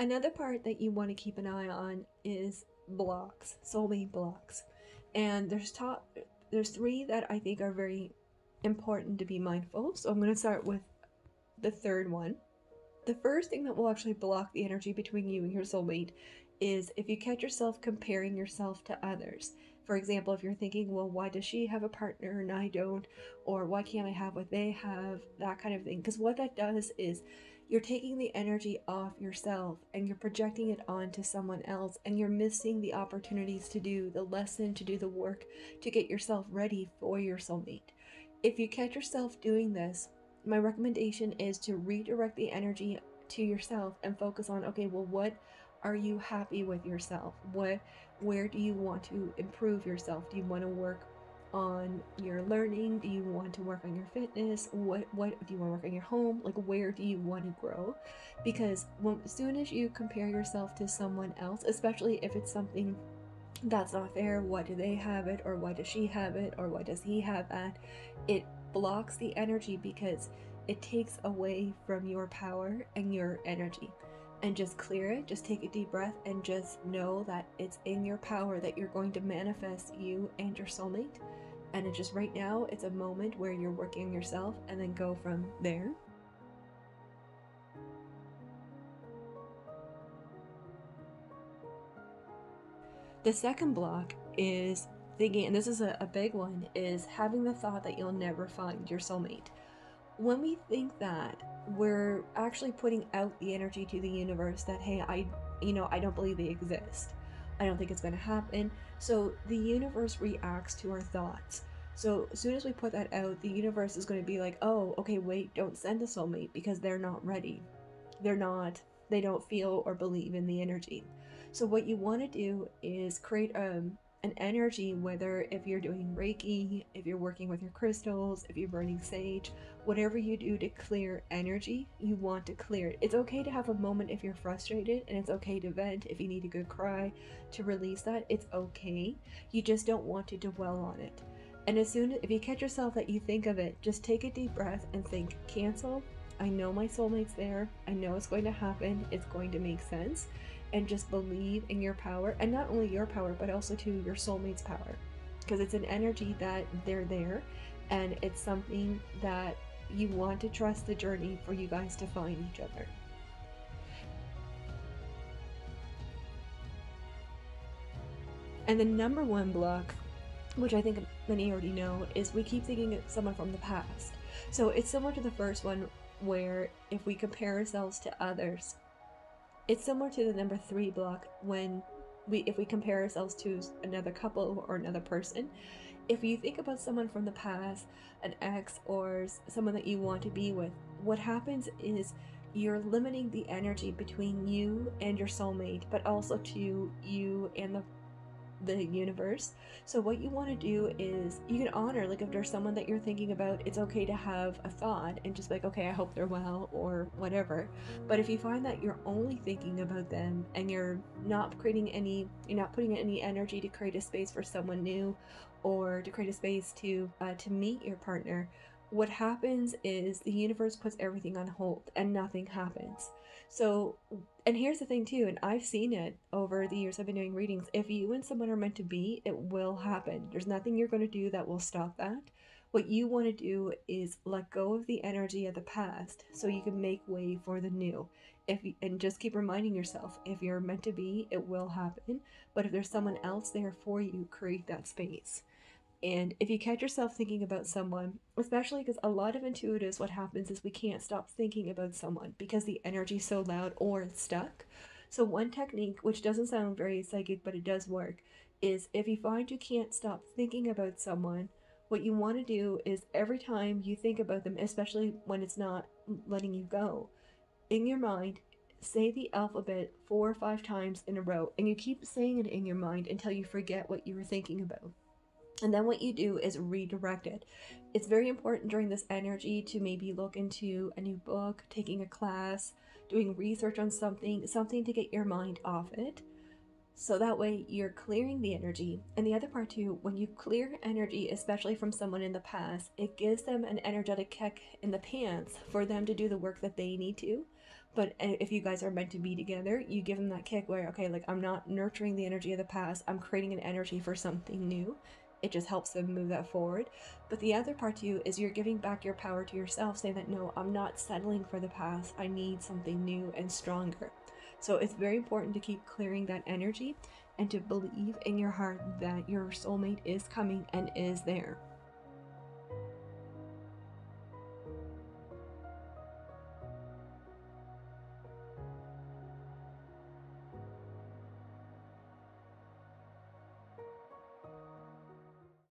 Another part that you want to keep an eye on is blocks, soulmate blocks. And there's top there's three that I think are very important to be mindful. So I'm going to start with the third one. The first thing that will actually block the energy between you and your soulmate is if you catch yourself comparing yourself to others. For example, if you're thinking, well, why does she have a partner and I don't? Or why can't I have what they have? That kind of thing. Because what that does is you're taking the energy off yourself and you're projecting it onto someone else and you're missing the opportunities to do the lesson, to do the work, to get yourself ready for your soulmate. If you catch yourself doing this, my recommendation is to redirect the energy to yourself and focus on okay, well, what are you happy with yourself? What where do you want to improve yourself? Do you want to work on your learning? Do you want to work on your fitness? What what do you want to work on your home? Like where do you want to grow? Because when, as soon as you compare yourself to someone else, especially if it's something that's not fair, why do they have it or why does she have it or why does he have that? It blocks the energy because it takes away from your power and your energy and just clear it. Just take a deep breath and just know that it's in your power that you're going to manifest you and your soulmate. And it just right now, it's a moment where you're working yourself and then go from there. The second block is thinking, and this is a, a big one, is having the thought that you'll never find your soulmate. When we think that, we're actually putting out the energy to the universe that hey i you know i don't believe they exist. I don't think it's going to happen. So the universe reacts to our thoughts. So as soon as we put that out the universe is going to be like oh okay wait don't send a soulmate because they're not ready. They're not they don't feel or believe in the energy. So what you want to do is create um an energy, whether if you're doing Reiki, if you're working with your crystals, if you're burning sage, whatever you do to clear energy, you want to clear it. It's okay to have a moment if you're frustrated, and it's okay to vent if you need a good cry to release that. It's okay. You just don't want to dwell on it. And as soon as if you catch yourself that you think of it, just take a deep breath and think, cancel. I know my soulmate's there. I know it's going to happen. It's going to make sense and just believe in your power and not only your power but also to your soulmate's power. Because it's an energy that they're there and it's something that you want to trust the journey for you guys to find each other. And the number one block which i think many already know is we keep thinking it's someone from the past. So it's similar to the first one where if we compare ourselves to others it's similar to the number three block when we if we compare ourselves to another couple or another person. If you think about someone from the past, an ex or someone that you want to be with, what happens is you're limiting the energy between you and your soulmate, but also to you and the the universe. So what you want to do is you can honor like if there's someone that you're thinking about, it's okay to have a thought and just like okay, I hope they're well or whatever. But if you find that you're only thinking about them and you're not creating any you're not putting any energy to create a space for someone new or to create a space to uh, to meet your partner, what happens is the universe puts everything on hold and nothing happens. So, and here's the thing too, and I've seen it over the years I've been doing readings. If you and someone are meant to be, it will happen. There's nothing you're going to do that will stop that. What you want to do is let go of the energy of the past so you can make way for the new. If you, and just keep reminding yourself, if you're meant to be, it will happen. But if there's someone else there for you, create that space. And if you catch yourself thinking about someone, especially because a lot of intuitives, what happens is we can't stop thinking about someone because the energy's so loud or it's stuck. So, one technique, which doesn't sound very psychic, but it does work, is if you find you can't stop thinking about someone, what you want to do is every time you think about them, especially when it's not letting you go, in your mind, say the alphabet four or five times in a row, and you keep saying it in your mind until you forget what you were thinking about. And then what you do is redirect it. It's very important during this energy to maybe look into a new book, taking a class, doing research on something, something to get your mind off it. So that way you're clearing the energy. And the other part too, when you clear energy, especially from someone in the past, it gives them an energetic kick in the pants for them to do the work that they need to. But uh, if you guys are meant to be together, you give them that kick where, okay, like I'm not nurturing the energy of the past, I'm creating an energy for something new. It just helps them move that forward. But the other part to you is you're giving back your power to yourself, saying that no, I'm not settling for the past, I need something new and stronger. So it's very important to keep clearing that energy and to believe in your heart that your soulmate is coming and is there.